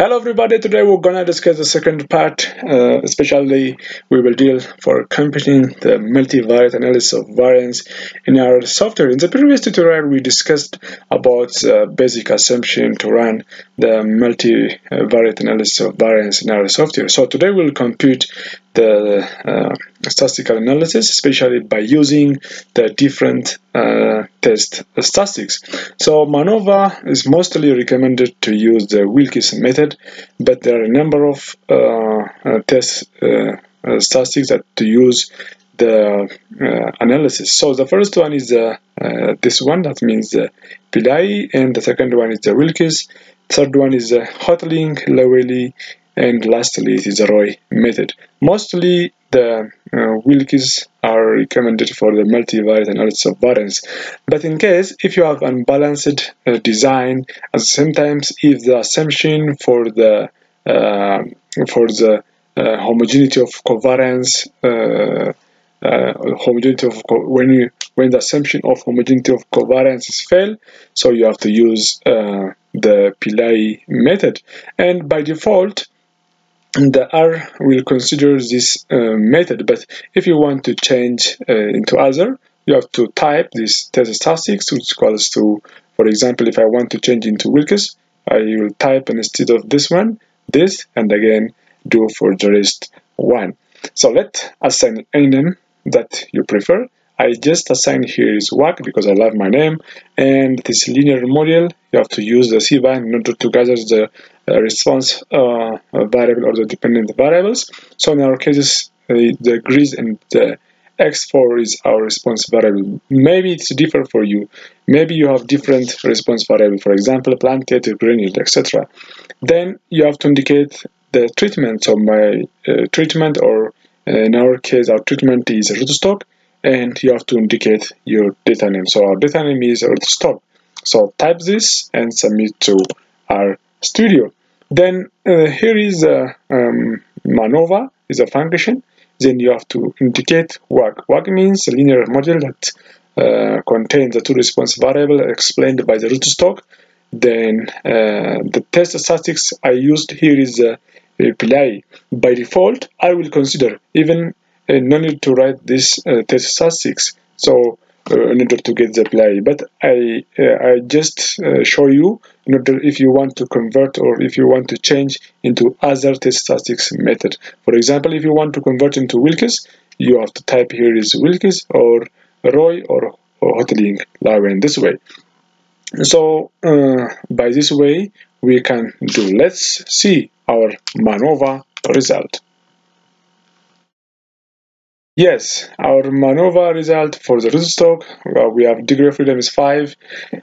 Hello everybody, today we're gonna discuss the second part, uh, especially we will deal for computing the multivariate analysis of variance in R software. In the previous tutorial we discussed about uh, basic assumption to run the multivariate analysis of variance in R software. So today we'll compute the uh, statistical analysis, especially by using the different uh, test statistics. So MANOVA is mostly recommended to use the Wilks method, but there are a number of uh, uh test uh, uh, statistics that to use the analysis. So the first one is this one, that means the Pillai, and the second one is the Wilks. Third one is the Hotelling, Lawley, and lastly it is the Roy method. Mostly the uh, Wilks are recommended for the multivariate analysis of variance. But in case if you have unbalanced uh, design, and sometimes if the assumption for the uh, for the uh, homogeneity of covariance uh, uh, homogeneity of when you when the assumption of homogeneity of covariance is failed, so you have to use the Pillai method. And by default, the R will consider this uh, method, but if you want to change uh, into other, you have to type this test statistics, which equals to, for example, if I want to change into Wilks, I will type instead of this one, this, and again, do for the rest one. So let assign any name that you prefer. I just assign here is wak because I love my name, and this linear model, you have to use the cbind in order to gather the response uh, variable or the dependent variables. So in our cases, uh, the GRIZ and the x4 is our response variable. Maybe it's different for you. Maybe you have different response variable, for example, planted, granule, etc. Then you have to indicate the treatment. So my uh, treatment, or uh, in our case, our treatment is rootstock, and you have to indicate your data name. So our data name is rootstock. So type this and submit to our studio. Then uh, here is a um, MANOVA is a function. Then you have to indicate wak. wak means a linear model that uh, contains the two response variable explained by the rootstock. Then uh, the test statistics I used here is uh, Pillai. By default, I will consider even uh, no need to write this uh, test statistics. So uh, in order to get the play but I uh, I just uh, show you in order if you want to convert or if you want to change into other test statistics method. For example if you want to convert into Wilks you have to type here is Wilks or Roy or, or Hotelling in this way. So uh, by this way we can do. Let's see our MANOVA result Yes, our MANOVA result for the rootstock, well, we have degree of freedom is 5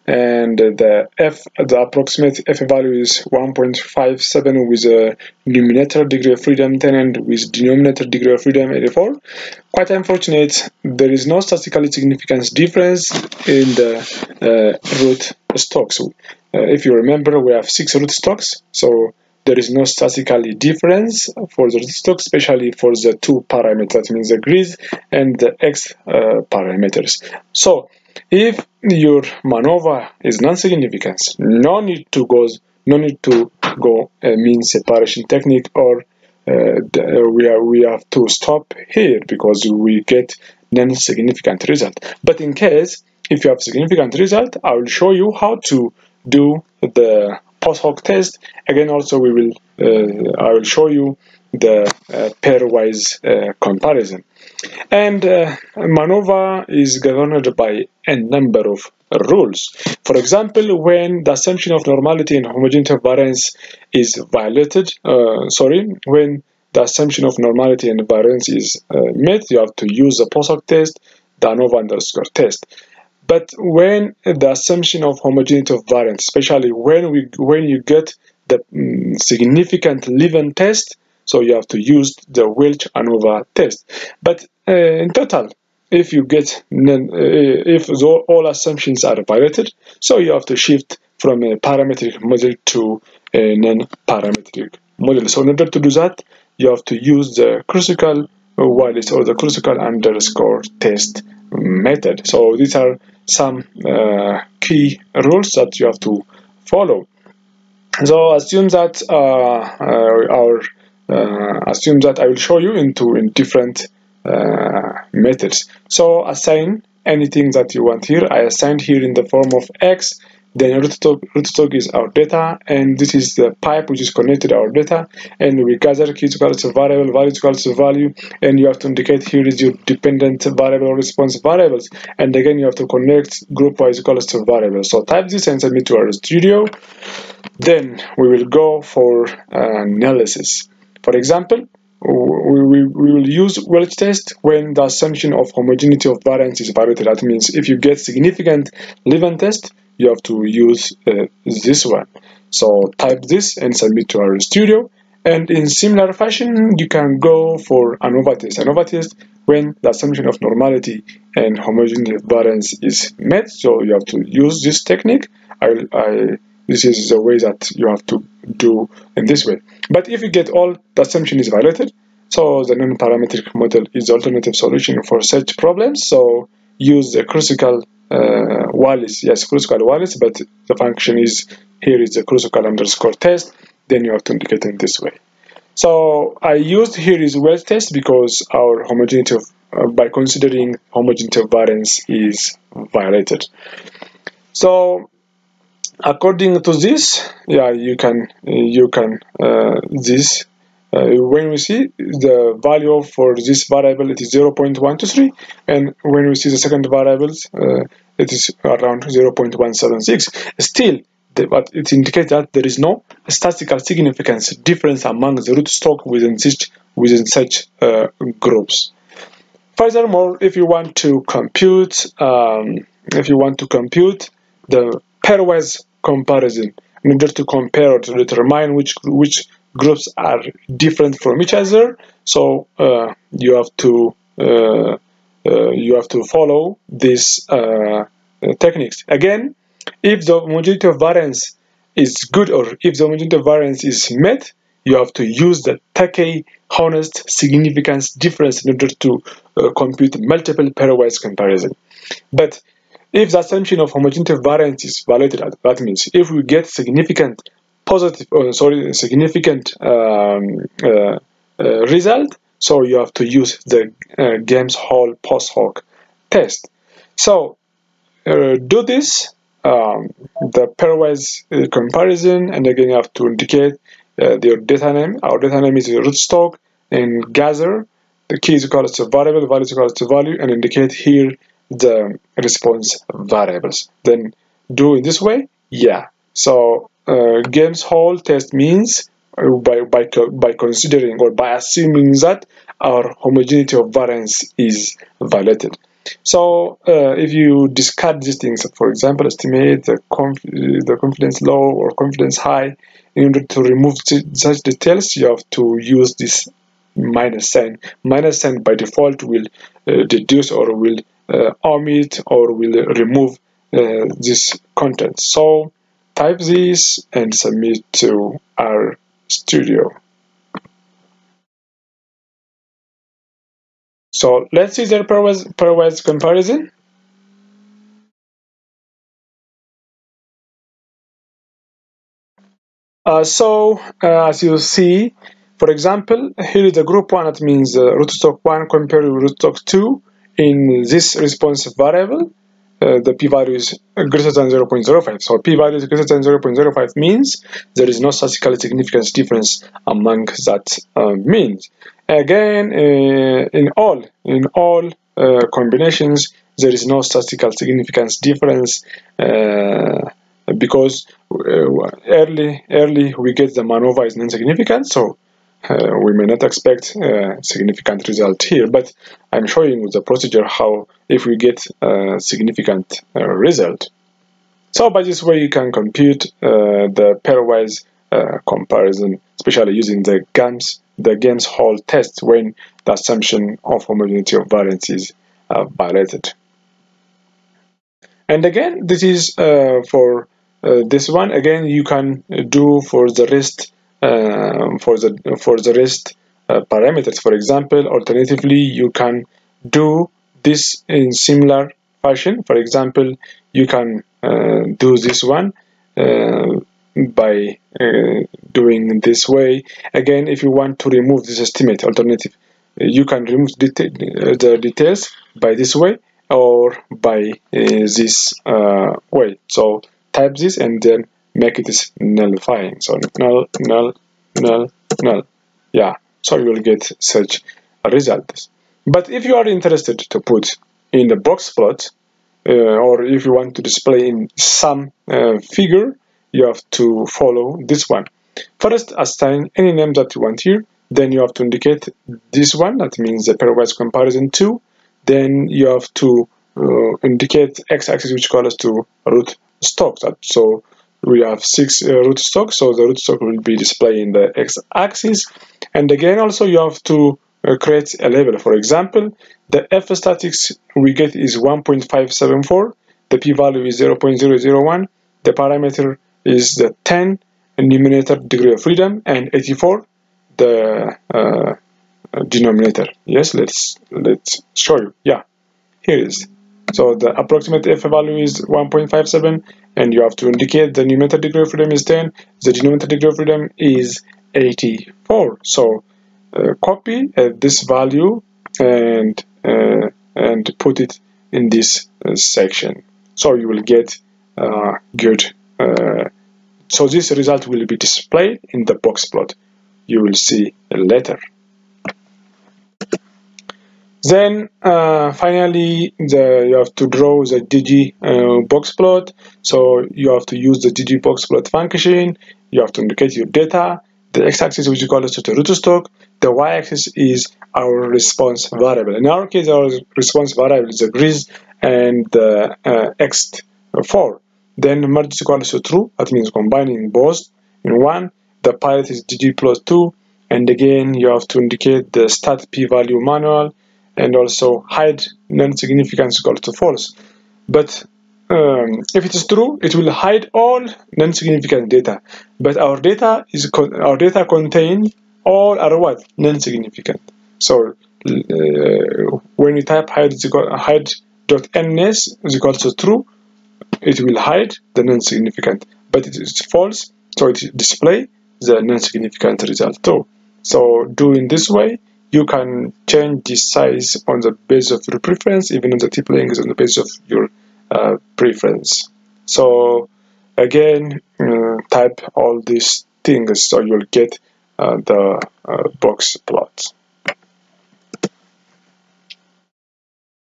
and the F, the approximate F value is 1.57 with a numerator degree of freedom 10 and with denominator degree of freedom 84. Quite unfortunate, there is no statistically significant difference in the uh, root stocks. Uh, if you remember, we have 6 root stocks, so there is no statistical difference for the stock, especially for the two parameters, that means the grid and the X uh, parameters. So if your MANOVA is non-significant, no need to go, no need to go a mean separation technique or uh, we are we have to stop here because we get non-significant result. But in case if you have significant result, I will show you how to do the post hoc test. Again, also we will uh, I will show you the uh, pairwise uh, comparison. And MANOVA is governed by a number of rules. For example, when the assumption of normality and homogeneity of variance is violated, sorry, when the assumption of normality and variance is uh, met, you have to use the post hoc test, the ANOVA underscore test. But when the assumption of homogeneity of variance, especially when we when you get the um, significant Levene test, so you have to use the Welch ANOVA test. But uh, in total, if you get uh, if all assumptions are violated, so you have to shift from a parametric model to a non-parametric model. So in order to do that, you have to use the Kruskal Wallis or the Kruskal underscore test method. So these are some uh, key rules that you have to follow. so assume that uh, uh, our assume that I will show you into in different methods. So assign anything that you want here. I assigned here in the form of x then root rootstock is our data and this is the pipe which is connected to our data and we gather key to a variable value to a value and you have to indicate here is your dependent variable response variables. And again you have to connect group y is equals to variable so type this and submit to RStudio. Then we will go for uh, analysis. For example we, we, we will use Welch test when the assumption of homogeneity of variance is violated. That means if you get significant Levene test, you have to use uh, this one. So type this and submit to RStudio And in similar fashion, you can go for ANOVA test. ANOVA test when the assumption of normality and homogeneity of variance is met. So you have to use this technique. I, I this is the way that you have to do in this way. But if you get all the assumption is violated, so the non-parametric model is the alternative solution for such problems. So use the Kruskal uh, Wallis, yes, Kruskal Wallis, but the function is here is the Kruskal underscore test. Then you have to indicate in this way. So I used here is Welch test because our homogeneity of, uh, by considering homogeneity of variance is violated. So according to this yeah you can you can uh, this uh, when we see the value for this variable it is 0.123 and when we see the second variable uh, it is around 0.176 still but it indicates that there is no statistical significance difference among the rootstock within such within such uh, groups. Furthermore if you want to compute um, if you want to compute the pairwise comparison in order to compare or to determine which which groups are different from each other. So uh, you have to uh, uh, you have to follow these uh, techniques. Again if the homogeneity of variance is good or if the homogeneity of variance is met you have to use the Tukey honest significance difference in order to uh, compute multiple pairwise comparison. But if the assumption of homogeneity of variance is violated, that means if we get significant positive, oh, sorry, significant um, uh, uh, result, so you have to use the uh, Games-Howell post hoc test. So uh, do this, um, the pairwise uh, comparison, and again you have to indicate uh, your data name. Our data name is rootstock and gather. The key is equal to variable, value is equal to value, and indicate here the response variables. Then do in this way? Yeah. So uh, Games-Howell test means uh, by, by, by considering or by assuming that our homogeneity of variance is violated. So uh, if you discard these things, for example, estimate the, conf the confidence low or confidence high, in order to remove such details, you have to use this minus sign. Minus sign by default will uh, deduce or will uh, omit or will remove uh, this content. So type this and submit to RStudio. So let's see their pairwise, comparison. Uh, so uh, as you see, for example, here is the group one, that means uh, rootstock 1 compared to rootstock 2 in this response variable, uh, the p-value is greater than 0.05. So p-value is greater than 0.05 means there is no statistical significance difference among that uh, means. Again, uh, in all in all uh, combinations, there is no statistical significance difference uh, because early early we get the MANOVA is non-significant. So uh, we may not expect a significant result here, but I'm showing with the procedure how if we get a significant uh, result. So by this way you can compute uh, the pairwise uh, comparison, especially using the GAMS, the Games-Howell test when the assumption of homogeneity of variance is uh, violated. And again, this is uh, for this one. Again, you can do for the rest for the for the rest uh, parameters. For example, alternatively, you can do this in similar fashion. For example, you can uh, do this one. Uh, by uh, doing this way. Again, if you want to remove this estimate alternative, you can remove the details by this way or by uh, this uh, way. So type this and then make it is nullifying. So null, null, null, null. Yeah, so you will get such a result. But if you are interested to put in the box plot, uh, or if you want to display in some uh, figure, you have to follow this one. First, assign any name that you want here. Then you have to indicate this one, that means the pairwise comparison 2. Then you have to uh, indicate x-axis which corresponds to root stock. So we have six uh, root stock, so the root stock will be displayed in the x-axis. And again, also you have to uh, create a label. For example, the f statics we get is 1.574, the p-value is 0.001, the parameter is the 10, numerator degree of freedom, and 84, the uh, denominator. Yes, let's let's show you. Yeah, here is. So the approximate f value is 1.57, and you have to indicate the numerator degree of freedom is 10. The denominator degree of freedom is 84. So uh, copy uh, this value and uh, and put it in this uh, section. So you will get uh, good. so this result will be displayed in the box plot. You will see later. Then uh, finally, the, you have to draw the digi uh, box plot. So you have to use the ggboxplot function. You have to indicate your data. The x-axis which is equal to the root stock. The y-axis is our response variable. In our case, our response variable is the grease and the uh, x4. Then merge is equal to true. That means combining both in one. The pilot is dg plus 2. And again, you have to indicate the stat p-value manual and also hide non-significant equal to false. But um, if it is true, it will hide all non-significant data. But our data is our data contain all are what non-significant. So uh, when we type hide hide dot ns is equal to true, it will hide the non-significant. But it is false, so it display the non-significant result too. So doing this way, you can change the size on the basis of your preference, even on the tip length is on the basis of your uh, preference. So again, uh, type all these things so you'll get uh, the uh, box plot.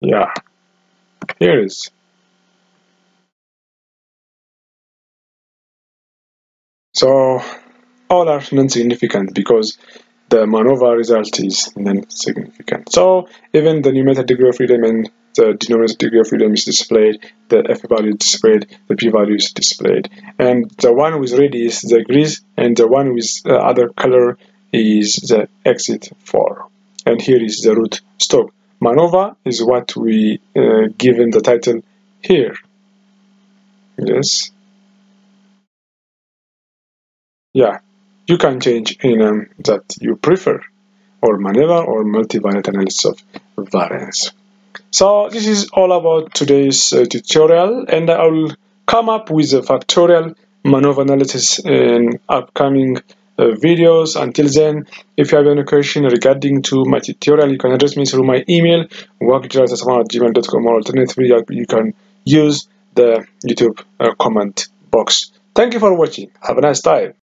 Yeah, here it is So all are non-significant because the MANOVA result is non-significant. So even the numerator degree of freedom and the denominator degree of freedom is displayed, the F value is displayed, the P value is displayed. And the one with red is the grease, and the one with uh, other color is the exit 4. And here is the root stock. MANOVA is what we uh, given the title here. Yes. Yeah, you can change any name that you prefer, or MANEVA or multivariate analysis of variance. So this is all about today's uh, tutorial, and I will come up with a factorial MANOVA analysis in upcoming uh, videos. Until then, if you have any question regarding to my tutorial, you can address me through my email, workjrasasama@gmail.com, or alternatively, you can use the YouTube uh, comment box. Thank you for watching. Have a nice time.